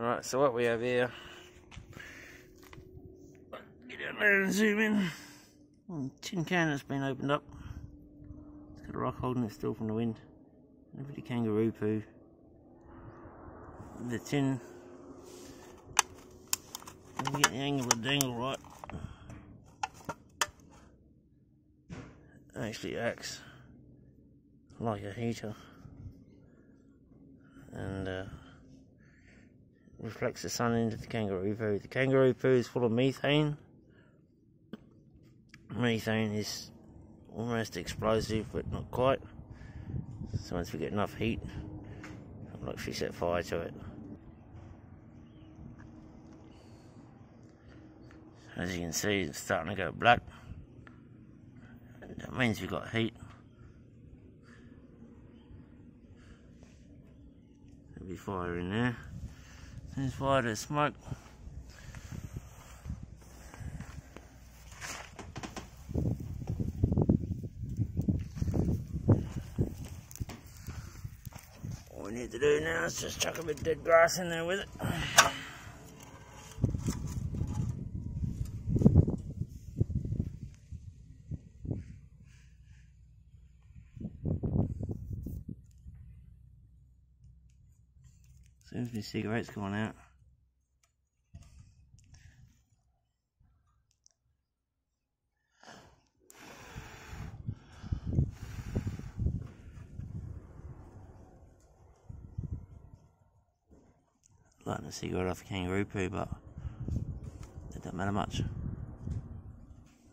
Right, so what we have here. Get down there and zoom in. Oh, tin can that's been opened up. It's got a rock holding it still from the wind. A bit of kangaroo poo. The tin. Let me get the angle of the dangle right. Actually acts like a heater. And uh, reflects the sun into the kangaroo poo. The kangaroo poo is full of methane. Methane is almost explosive, but not quite. So once we get enough heat, I'll actually set fire to it. As you can see, it's starting to go black. That means we've got heat. There'll be fire in there. There's fire, there's smoke. All we need to do now is just chuck a bit of dead grass in there with it. Seems my be cigarettes going out. Lighting a cigarette off a kangaroo poo, but it doesn't matter much.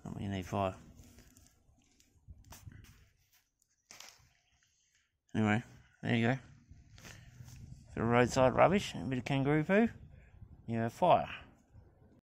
Not when you need fire. Anyway, there you go. For roadside rubbish a bit of kangaroo poo, you have fire.